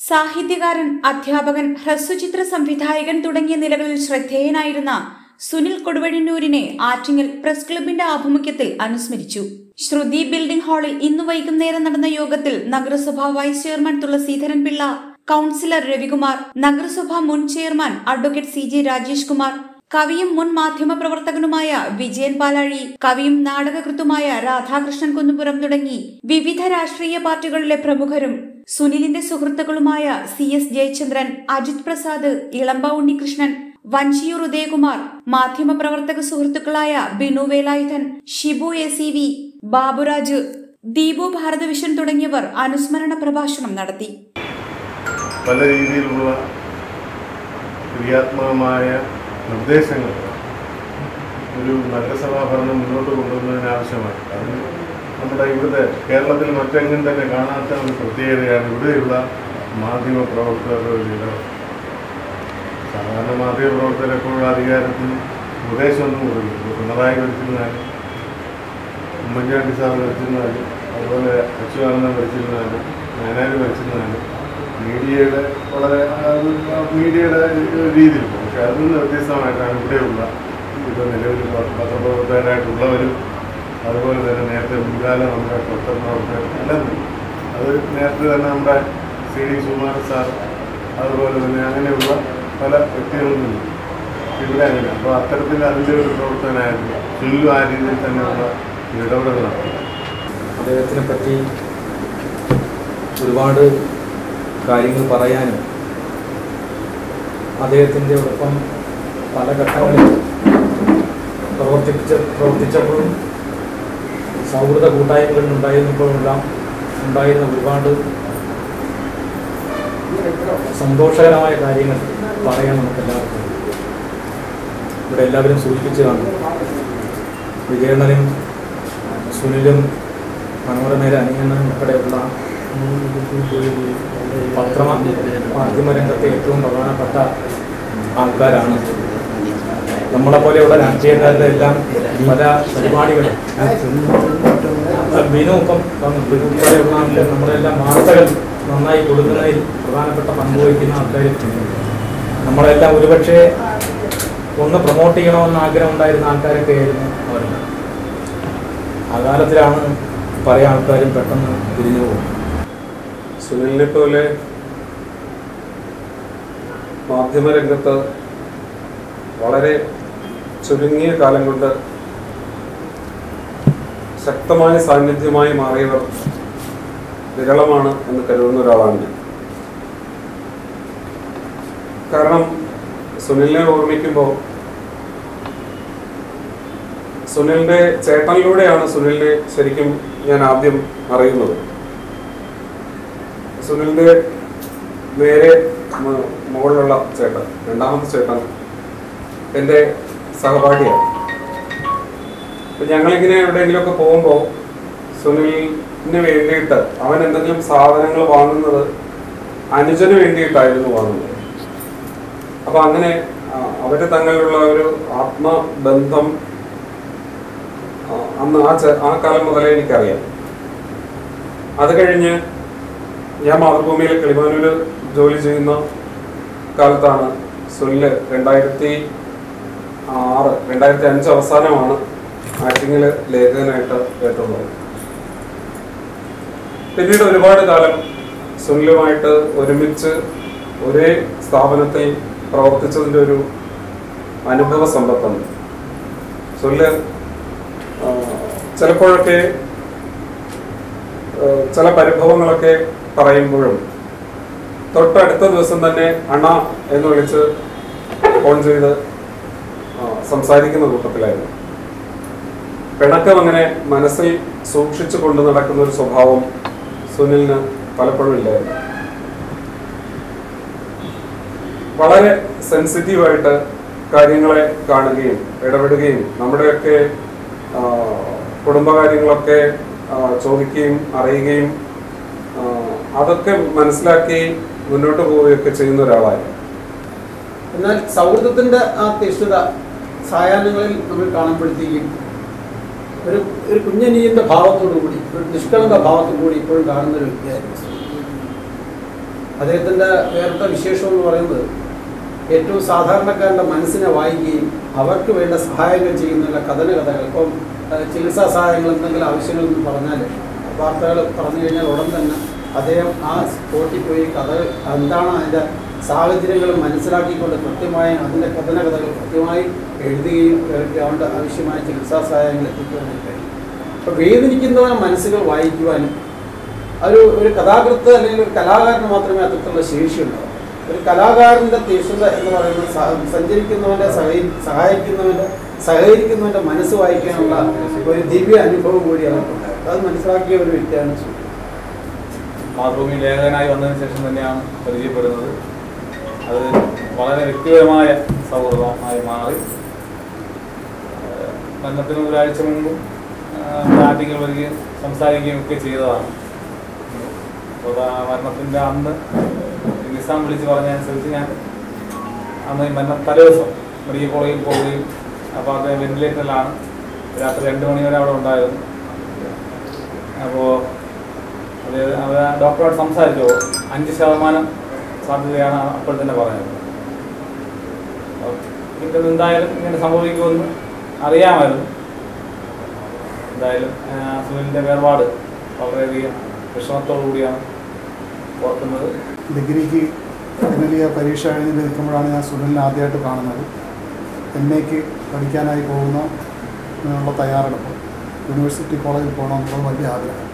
സാഹിത്യകാരൻ അധ്യാപകൻ ഹ്രസ്വചിത്ര സംവിധായകൻ തുടങ്ങിയ നിലകളിൽ ശ്രദ്ധേയനായിരുന്ന സുനിൽ കൊടുവഴിന്നൂരിനെ ആറ്റിങ്ങൽ പ്രസ് ക്ലബിന്റെ ആഭിമുഖ്യത്തിൽ അനുസ്മരിച്ചു. ശ്രുതി ബിൽഡിംഗ് ഹാളിൽ ഇന്ന് വൈകുന്നേരം നടന്ന യോഗത്തിൽ നഗരസഭാ vice chairman Thulaseedharan Pillai councillor Ravikumar നഗരസഭാ മുൻ chairman advocate C J Rajesh Kumar കവിയും മുൻ മാധ്യമ പ്രവർത്തകനുമായ വിജയൻ പാലാഴി കവിയും നാടകകൃത്തുമായ രാധാകൃഷ്ണൻ കുന്നുപുരം തുടങ്ങി വിവിധ രാഷ്ട്രീയ പാർട്ടികളിലെ പ്രമുഖരും സുനിലിന്റെ സുഹൃത്തുക്കളുമായ സി എസ് ജയചന്ദ്രൻ അജിത് പ്രസാദ് ഇളമ്പ ഉണ്ണികൃഷ്ണൻ വഞ്ചിയൂർ ഉദയകുമാർ മാധ്യമ പ്രവർത്തക സുഹൃത്തുക്കളായ Binu Velayudhan Shibu A C V Baburaj Deepu Bharatha Vision തുടങ്ങിയവർ അനുസ്മരണ പ്രഭാഷണം നടത്തി. പല രീതിയിലുള്ള ക്രിയാത്മകമായ നിർദ്ദേശങ്ങൾ. ഒരു നഗരസഭാ ഭരണം മുന്നോട്ട് കൊണ്ടുവന്നതിനാവശ്യമായി അതിന് നമ്മുടെ ഇവിടുത്തെ കേരളത്തിൽ മറ്റെങ്ങും തന്നെ കാണാത്ത ഒരു പ്രത്യേകതയാണ് ഇവിടെയുള്ള മാധ്യമ പ്രവർത്തകരുടെ ഇടപെടൽ സാധാരണ മാധ്യമ പ്രവർത്തകരെപ്പോഴും അധികാരത്തിൽ ഉപദേശമൊന്നും കൊടുക്കില്ല. പിണറായി ഭരിച്ചിരുന്നാലും ഉമ്മൻചാണ്ടി സാർ ഭരിച്ചിരുന്നാലും അതുപോലെ അച്യുതാനന്ദൻ ഭരിച്ചിരുന്നാലും നാനാര് ഭരിച്ചിരുന്നാലും മീഡിയയുടെ വളരെ മീഡിയയുടെ രീതിയിൽ പക്ഷെ അതിൽ നിന്ന് വ്യത്യസ്തമായിട്ടാണ് ഇവിടെയുള്ള ഇപ്പോൾ നിലവിൽ പത്രപ്രവർത്തകരായിട്ടുള്ളവരും അതുപോലെ തന്നെ നേരത്തെ മുൻകാല നമ്മുടെ പത്രപ്രവർത്തകർ എല്ലാം അത് നേരത്തെ തന്നെ നമ്മുടെ സി ഡി സുമാർ സാർ അതുപോലെ തന്നെ അങ്ങനെയുള്ള പല വ്യക്തികളിൽ നിന്നും ഇവിടെ അങ്ങനെ. അപ്പോൾ അത്തരത്തിൽ അതിന്റെ ഒരു പ്രവർത്തനമായിരുന്നു. സുനിലും ആ രീതിയിൽ തന്നെയുള്ള നടത്തി. അദ്ദേഹത്തിനെ പറ്റി ഒരുപാട് കാര്യങ്ങൾ പറയാനും അദ്ദേഹത്തിന്റെ ഒപ്പം പല ഘട്ടങ്ങളിൽ പ്രവർത്തിപ്പിച്ച പ്രവർത്തിച്ചപ്പോഴും സൗഹൃദ കൂട്ടായ്മകളിൽ ഉണ്ടായിരുന്നപ്പോഴെല്ലാം ഉണ്ടായിരുന്ന ഒരുപാട് സന്തോഷകരമായ കാര്യങ്ങൾ പറയാൻ നമുക്ക് എല്ലാവർക്കും ഇവിടെ എല്ലാവരും സൂചിപ്പിച്ചതാണ്. വിജയണ്ണനും സുനിലും മനോരമയിലെ അനിയണ്ണനും ഉൾപ്പെടെയുള്ള പത്ര മാധ്യമരംഗത്തെ ഏറ്റവും പ്രധാനപ്പെട്ട ആൾക്കാരാണ്. നമ്മളെ ഇവിടെ രാഷ്ട്രീയക്കാരുടെ എല്ലാം പല പരിപാടികളും. ബിനു. ബിനു പോലെയുള്ള നമ്മളെല്ലാം വാർത്തകൾ നന്നായി കൊടുക്കുന്നതിൽ പ്രധാനപ്പെട്ട പങ്ക് വഹിക്കുന്ന ആൾക്കാർ നമ്മളെല്ലാം ഒരുപക്ഷെ ഒന്ന് പ്രൊമോട്ട് ചെയ്യണമെന്ന് ആഗ്രഹം ഉണ്ടായിരുന്ന ആൾക്കാരൊക്കെ ആയിരുന്നു അവരെല്ലാം. ആ കാലത്തിലാണ് പല ആൾക്കാരും പെട്ടെന്ന് തിരിഞ്ഞു പോകുന്നത്. സുനിലിനെ പോലെ മാധ്യമരംഗത്ത് വളരെ ചുരുങ്ങിയ കാലം കൊണ്ട് ശക്തമായ സാന്നിധ്യമായി മാറിയവർ വിരളമാണ് എന്ന് കരുതുന്ന ഒരാളാണ് ഞാൻ. കാരണം സുനിലിനെ ഓർമ്മിക്കുമ്പോൾ സുനിലിന്റെ ചേട്ടനിലൂടെയാണ് സുനിലിനെ ശരിക്കും ഞാൻ ആദ്യം അറിയുന്നത്. സുനിലിന്റെ നേരെ മുകളിലുള്ള ചേട്ടൻ രണ്ടാമത്തെ ചേട്ടൻ എന്റെ സഹപാഠിയാണ്. അപ്പൊ ഞങ്ങളിങ്ങനെ എവിടെയെങ്കിലുമൊക്കെ പോകുമ്പോൾ സുനിലിന് വേണ്ടിയിട്ട് അവൻ എന്തെങ്കിലും സാധനങ്ങൾ വാങ്ങുന്നത് അനുജന് വേണ്ടിയിട്ടായിരുന്നു വാങ്ങുന്നത്. അപ്പൊ അങ്ങനെ അവർ തങ്ങളിലുള്ള ഒരു ആത്മബന്ധം അന്ന് ആ ആ കാലം മുതലേ എനിക്കറിയാം. അത് കഴിഞ്ഞ് ഞാൻ മാതൃഭൂമിയിൽ കിളിമാനൂര് ജോലി ചെയ്യുന്ന കാലത്താണ് സുനിൽ രണ്ടായിരത്തി ആറ് രണ്ടായിരത്തി അഞ്ച് അവസാനമാണ് ആക്ടിങ്ങിൽ ലേഖകനായിട്ട് കേട്ടുള്ളത് പിന്നീട് ഒരുപാട് കാലം സുനിലുമായിട്ട് ഒരുമിച്ച് ഒരേ സ്ഥാപനത്തിൽ പ്രവർത്തിച്ചതിന്റെ ഒരു അനുഭവ സമ്പത്താണ് സുനിൽ ചിലപ്പോഴൊക്കെ ചില പരിഭവങ്ങളൊക്കെ പറയുമ്പോഴും തൊട്ടടുത്ത ദിവസം തന്നെ അണ എന്ന് വിളിച്ച് ഫോൺ ചെയ്ത് സംസാരിക്കുന്ന കൂട്ടത്തിലായിരുന്നു. പിണക്കം അങ്ങനെ മനസ്സിൽ സൂക്ഷിച്ചു കൊണ്ട് നടക്കുന്ന ഒരു സ്വഭാവം സുനിലിന് പലപ്പോഴും ഇല്ലായിരുന്നു. വളരെ സെൻസിറ്റീവായിട്ട് കാര്യങ്ങളെ കാണുകയും ഇടപെടുകയും നമ്മുടെയൊക്കെ കുടുംബകാര്യങ്ങളൊക്കെ ചോദിക്കുകയും അറിയുകയും അതൊക്കെ മനസ്സിലാക്കി മുന്നോട്ട് പോവുകയൊക്കെ ചെയ്യുന്ന ഒരാളായിരുന്നു എന്നാൽ സൗഹൃദത്തിന്റെ ആ തീഷ്ണത സായാഹ്നങ്ങളിൽ നമ്മൾ കാണുമ്പോഴത്തേക്കും ഒരു ഒരു കുഞ്ഞനീയന്റെ ഭാവത്തോടു കൂടി ഒരു നിഷ്കളങ്ക ഭാവത്തോടു കൂടി ഇപ്പോഴും കാണുന്ന ഒരു വ്യക്തിയായിരുന്നു അദ്ദേഹത്തിന്റെ വേറിട്ട വിശേഷം എന്ന് പറയുന്നത് ഏറ്റവും സാധാരണക്കാരന്റെ മനസ്സിനെ വായിക്കുകയും അവർക്ക് വേണ്ട സഹായങ്ങൾ ചെയ്യുന്നുള്ള കഥന കഥകൾ. ഇപ്പം ചികിത്സാ സഹായങ്ങൾ എന്തെങ്കിലും ആവശ്യങ്ങൾ എന്ന് പറഞ്ഞാൽ വാർത്തകൾ പറഞ്ഞു കഴിഞ്ഞാൽ ഉടൻ തന്നെ അദ്ദേഹം ആ സ്പോട്ടിൽ പോയി കഥ എന്താണ് അതിന്റെ സാഹചര്യങ്ങൾ മനസ്സിലാക്കിക്കൊണ്ട് കൃത്യമായി അതിന്റെ കഥന കഥകൾ കൃത്യമായി എഴുതുകയും അവരുടെ ആവശ്യമായ ചികിത്സാ സഹായങ്ങൾ എത്തിക്കുവാനും കഴിയും അപ്പോൾ വേദനിക്കുന്നവനെ മനസ്സുകൾ വായിക്കുവാനും ഒരു ഒരു കഥാകൃത്ത് അല്ലെങ്കിൽ ഒരു കലാകാരന് മാത്രമേ അത്തരത്തിലുള്ള ശേഷിയുണ്ടാവും ഒരു കലാകാരന്റെ തീഷ്ണത എന്ന് പറയുന്നത് സഞ്ചരിക്കുന്നവന്റെ സഹി സഹായിക്കുന്നവന്റെ സഹകരിക്കുന്നവന്റെ മനസ്സ് വായിക്കാനുള്ള ഒരു ദിവ്യ അനുഭവം കൂടിയാണ് അത് മനസ്സിലാക്കിയ ഒരു വ്യക്തിയാണ് സുനിൽ. മാതൃഭൂമി ലേഖകനായി വന്നതിന് ശേഷം തന്നെയാണ് പരിചയപ്പെടുന്നത്. അത് വളരെ വ്യക്തിപരമായ സൗഹൃദമായി മാറി. ബന്ധത്തിന് ഒരാഴ്ച മുമ്പും ചാറ്റിങ്ങിൽ വരികയും സംസാരിക്കുകയും ഒക്കെ ചെയ്തതാണ്. മരണത്തിന്റെ അന്ന് നിസാം വിളിച്ച് പറഞ്ഞതനുസരിച്ച് ഞാൻ അന്ന് മരണം തലേദിവസം മെഡിക്കൽ കോളേജിൽ പോവുകയും അപ്പോൾ അത് വെന്റിലേറ്ററിലാണ്. രാത്രി രണ്ട് മണി വരെ അവിടെ ഉണ്ടായിരുന്നു. അപ്പോൾ ഡോക്ടറോട് സംസാരിച്ചു. അഞ്ച് ശതമാനം സാധ്യതയാണ് അപ്പോൾ തന്നെ പറഞ്ഞത്. അപ്പോൾ എന്തായാലും ഇങ്ങനെ സംഭവിക്കുമെന്ന് അറിയാമായിരുന്നു. എന്തായാലും സുനിലിന്റെ വേർപാട് വളരെയധികം വിഷമത്തോടു കൂടിയാണ് ഓർക്കുന്നത്. ഡിഗ്രിക്ക് ഫൈനലിയ പരീക്ഷ എഴുതി നിൽക്കുമ്പോഴാണ് ഞാൻ സുനിലിനെ ആദ്യമായിട്ട് കാണുന്നത്. എം എക്ക് പഠിക്കാനായി പോകുന്ന തയ്യാറെടുപ്പ്. യൂണിവേഴ്സിറ്റി കോളേജിൽ പോകണമെന്നുള്ള വലിയ ആഗ്രഹം.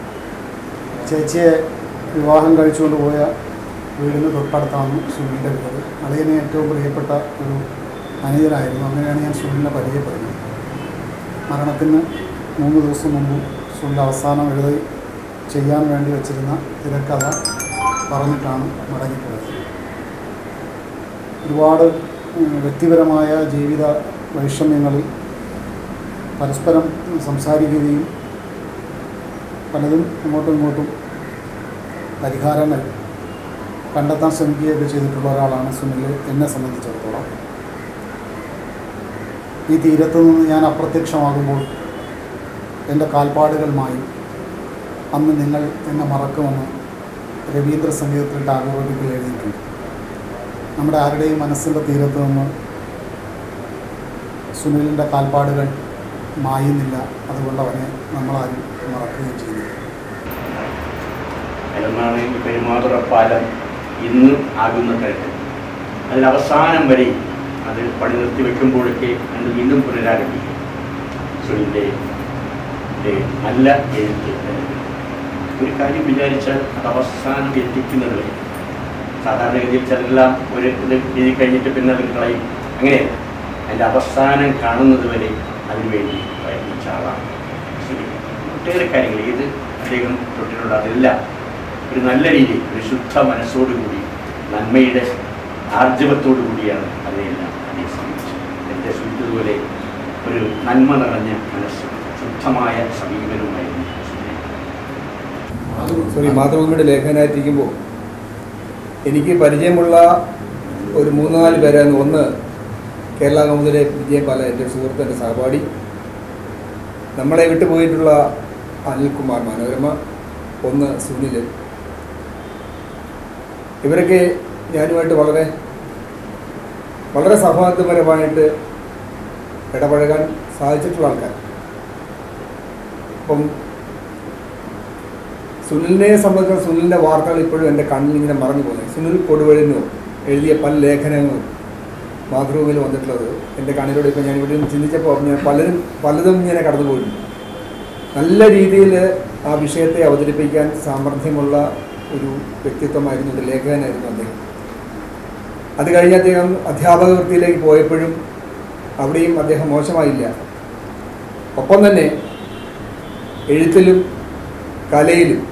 ചേച്ചിയെ വിവാഹം കഴിച്ചുകൊണ്ട് പോയ വീടിന് തൊട്ടടുത്താണ് സുനിലിന്റെ വീട്. അളിയന് ഏറ്റവും പ്രിയപ്പെട്ട ഒരു അനുജനായിരുന്നു അങ്ങനെയാണ് ഞാൻ സുനിലിനെ പരിചയപ്പെടുന്നത്. മരണത്തിന് മൂന്ന് ദിവസം മുമ്പ് സുനിൽ അവസാനം എഴുതി ചെയ്യാൻ വേണ്ടി വച്ചിരുന്ന തിരക്കഥ പറഞ്ഞിട്ടാണ് മടങ്ങിപ്പോയത്. ഒരുപാട് വ്യക്തിപരമായ ജീവിത വൈഷമ്യങ്ങളിൽ പരസ്പരം സംസാരിക്കുകയും പലതും അങ്ങോട്ടും ഇങ്ങോട്ടും പരിഹാരങ്ങൾ കണ്ടെത്താൻ ശ്രമിക്കുകയൊക്കെ ചെയ്തിട്ടുള്ള ഒരാളാണ് സുനിൽ എന്നെ സംബന്ധിച്ചിടത്തോളം. ഈ തീരത്തു നിന്ന് ഞാൻ അപ്രത്യക്ഷമാകുമ്പോൾ എന്റെ കാൽപ്പാടുകളുമായി അന്ന് നിങ്ങൾ എന്നെ മറക്കുമെന്ന് രവീന്ദ്ര സംഗീതത്തിൽ ടാഗോറോട്ടിക്കൽ എഴുതിയിട്ടുണ്ട്. നമ്മുടെ ആരുടെയും മനസ്സിന്റെ തീരത്ത് നിന്ന് സുനിലിന്റെ കാൽപ്പാടുകൾ മായുന്നില്ല. അതുകൊണ്ട് അവനെ നമ്മളാരും മറക്കുകയും ചെയ്യുന്നില്ല എന്നാണ് ഈ പാലം ഇന്ന് ആകുന്ന അതിൽ അവസാനം വരെ അത് പണി നിർത്തി വെക്കുമ്പോഴൊക്കെ അത് വീണ്ടും പുനരാരംഭിക്കും. സുനിന്റെ നല്ല എഴുത്ത് ഒരു കാര്യം വിചാരിച്ചാൽ അത് അവസാനം എത്തിക്കുന്നത് വരെ സാധാരണഗതിയിൽ ചിലരെല്ലാം ഒരു ഇത് എഴുതി കഴിഞ്ഞിട്ട് പിന്നെ അത് കളയും. അങ്ങനെയല്ല. അതിന്റെ അവസാനം കാണുന്നത് വരെ അതിനുവേണ്ടി പ്രയത്നിച്ച ആളാണ്. ശരി. ഒട്ടേറെ കാര്യങ്ങൾ. ഏത് അദ്ദേഹം തൊട്ടിട്ടുള്ള അതെല്ലാം ഒരു നല്ല രീതിയിൽ ഒരു ശുദ്ധ മനസ്സോടുകൂടി നന്മയുടെ ആർജവത്തോടു കൂടിയാണ് അതിനെല്ലാം അദ്ദേഹം സമീപിച്ചത് എന്റെ സൂചിച്ചതുപോലെ ഒരു നന്മ നിറഞ്ഞ മനസ്സ് ശുദ്ധമായ സമീപനവുമായിരുന്നു. സോറി മാതൃഭൂമിയുടെ ലേഖനായിട്ടിരിക്കുമ്പോൾ എനിക്ക് പരിചയമുള്ള ഒരു മൂന്നാൽ നാല് പേരായിരുന്നു ഒന്ന് കേരള കൗമുദിലെ വിജയപാല എന്റെ സുഹൃത്ത് എന്റെ സഹപാഠി. നമ്മളെ വിട്ടുപോയിട്ടുള്ള അനിൽകുമാർ മനോരമ ഒന്ന് സുനിൽ ഇവരൊക്കെ ഞാനുമായിട്ട് വളരെ വളരെ സൗഹാർദ്ദപരമായിട്ട് ഇടപഴകാൻ സാധിച്ചിട്ടുള്ള ആൾക്കാർ. അപ്പം സുനിലിനെ സംബന്ധിച്ച സുനിലിന്റെ വാർത്തകൾ ഇപ്പോഴും എന്റെ കണ്ണിൽ ഇങ്ങനെ മറഞ്ഞു പോകുന്നത് സുനിൽ കൊടുവഴിനോ എഴുതിയ പല ലേഖനങ്ങളും മാതൃഭൂമിയിൽ വന്നിട്ടുള്ളത്. എന്റെ കണ്ണിലൂടെ ഇപ്പോൾ ഞാൻ ഇവിടെ ചിന്തിച്ചപ്പോൾ ഞാൻ പലരും പലതും ഇങ്ങനെ കടന്നു പോയിട്ടുണ്ട്. നല്ല രീതിയിൽ ആ വിഷയത്തെ അവതരിപ്പിക്കാൻ സാമർഥ്യമുള്ള ഒരു വ്യക്തിത്വമായിരുന്നു ഒരു ലേഖകനായിരുന്നു അദ്ദേഹം. അത് കഴിഞ്ഞ് അദ്ദേഹം അധ്യാപക വൃത്തിയിലേക്ക് പോയപ്പോഴും അവിടെയും അദ്ദേഹം മോശമായില്ല. ഒപ്പം തന്നെ എഴുത്തിലും കലയിലും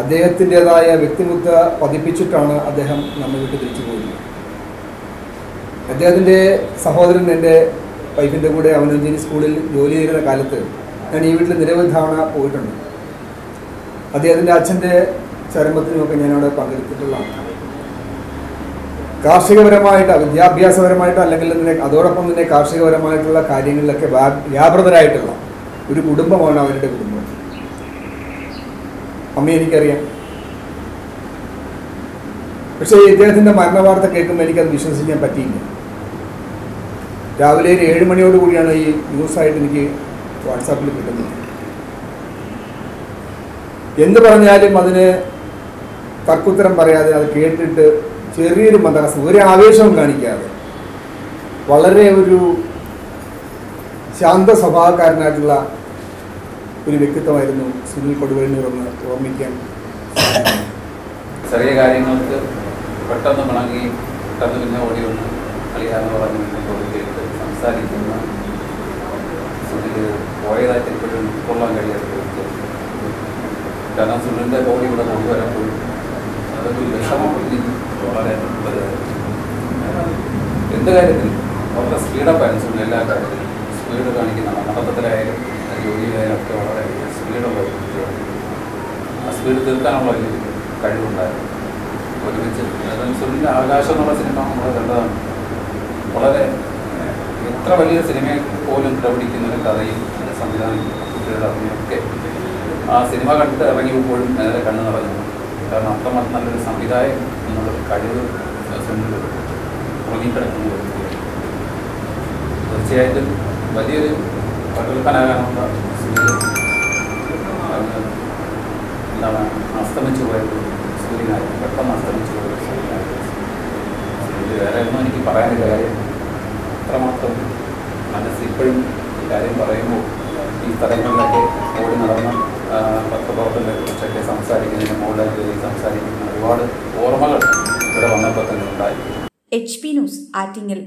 അദ്ദേഹത്തിന്റെതായ വ്യക്തിമുദ്ര പതിപ്പിച്ചിട്ടാണ് അദ്ദേഹം നമ്മെ വിട്ട് തിരിച്ചു പോയത് അദ്ദേഹത്തിന്റെ സഹോദരൻ എന്റെ വൈഫിന്റെ കൂടെ അവനഞ്ചേരി സ്കൂളിൽ ജോലി ചെയ്യുന്ന കാലത്ത് ഞാൻ ഈ വീട്ടിൽ നിരവധി തവണ പോയിട്ടുണ്ട്. അദ്ദേഹത്തിന്റെ അച്ഛന്റെ ചരമത്തിനുമൊക്കെ ഞാനവിടെ പങ്കെടുത്തിട്ടുള്ള കാർഷികപരമായിട്ട് വിദ്യാഭ്യാസപരമായിട്ട് അല്ലെങ്കിൽ തന്നെ അതോടൊപ്പം തന്നെ കാർഷികപരമായിട്ടുള്ള കാര്യങ്ങളിലൊക്കെ വ്യാ- വ്യാപൃതരായിട്ടുള്ള ഒരു കുടുംബമാണ് അവരുടെ കുടുംബം. അമ്മ എനിക്കറിയാം. പക്ഷേ ഇദ്ദേഹത്തിന്റെ മരണവാർത്ത കേൾക്കുമ്പോൾ എനിക്കത് വിശ്വസിക്കാൻ പറ്റിയില്ല. രാവിലെ ഒരു ഏഴ് മണിയോട് കൂടിയാണ് ഈ ന്യൂസായിട്ട് എനിക്ക് വാട്സാപ്പിൽ കിട്ടുന്നത്. എന്ത് പറഞ്ഞാലും അതിന് തർക്കുത്തരം പറയാതെ അത് കേട്ടിട്ട് ചെറിയൊരു മന്ദഹാസം ഒരു ആവേശവും കാണിക്കാതെ വളരെ ഒരു ശാന്ത സ്വഭാവക്കാരനായിട്ടുള്ള ഒരു വ്യക്തിത്വമായിരുന്നു സുനിൽ കൊടുവഴിനൂർ എന്ന് ഓർമ്മിക്കാൻ ചെറിയ കാര്യങ്ങൾക്ക് പെട്ടെന്ന് പിണങ്ങി പെട്ടെന്ന് പിന്നെ ഓടി വന്ന്. കളിയാന്ന് പറഞ്ഞ് കൊടുത്തിട്ട് സംസാരിക്കുന്ന സുനിൽ പോയതായിട്ട് ഇപ്പോഴും ഉൾക്കൊള്ളാൻ കഴിയാത്ത. കാരണം സുനിലിന്റെ ബോഡി ഇവിടെ കൊണ്ടുവരപ്പോൾ അതൊരു വിഷമം വളരെ. എന്ത് കാര്യത്തിൽ വളരെ സ്പീഡപ്പായിരുന്നു സുനിൽ എല്ലാ കാര്യത്തിലും സ്പീഡ് കാണിക്കുന്നതാണ് നടത്തത്തിലായാലും ജോലിയിലായാലും ഒക്കെ വളരെ സ്പീഡുള്ള ആ സ്പീഡ് തീർക്കാനുള്ള ഒരു കഴിവുണ്ടായിരുന്നു ഒരുമിച്ച് സുനിലിന്റെ ആകാശം എന്നുള്ള സിനിമ നമ്മൾ കണ്ടതാണ് വളരെ എത്ര വലിയ സിനിമയെ പോലും പ്രവടിക്കുന്ന ഒരു കഥയും അതിന്റെ സംവിധാനം കുട്ടികളുടെ അഭിനയമൊക്കെ ആ സിനിമ കണ്ടിട്ട് ഇറങ്ങിയപ്പോഴും നേരെ കണ്ണു നിറഞ്ഞു. കാരണം അത്രമാത്രം നല്ലൊരു സംവിധായകൻ എന്നുള്ളൊരു കഴിവ് സുനിൽ ഉറങ്ങിക്കിടക്കുന്നു. തീർച്ചയായിട്ടും വലിയൊരു അങ്ങ് എന്താണ് അസ്തമിച്ചു പോയത് സൂര്യനായിരുന്നു പെട്ടെന്ന് അസ്തമിച്ചു പോയത് സൂര്യനായിരുന്നു വേറെ ഒന്നും എനിക്ക് പറയാനില്ല. കാര്യം അത്രമാത്രം മനസ്സിപ്പോഴും കാര്യം പറയുമ്പോൾ ഈ സ്ഥലങ്ങളിലൊക്കെ ഓടി നടന്ന ആ, പത്രപ്രവർത്തനങ്ങളെ കുറിച്ചൊക്കെ സംസാരിക്കുന്നതിന് മോഡലിൽ സംസാരിക്കുന്ന ഒരുപാട് ഓർമ്മകൾ ഇവിടെ വന്നപ്പോൾ തന്നെ ഉണ്ടായി. H P news Attingal.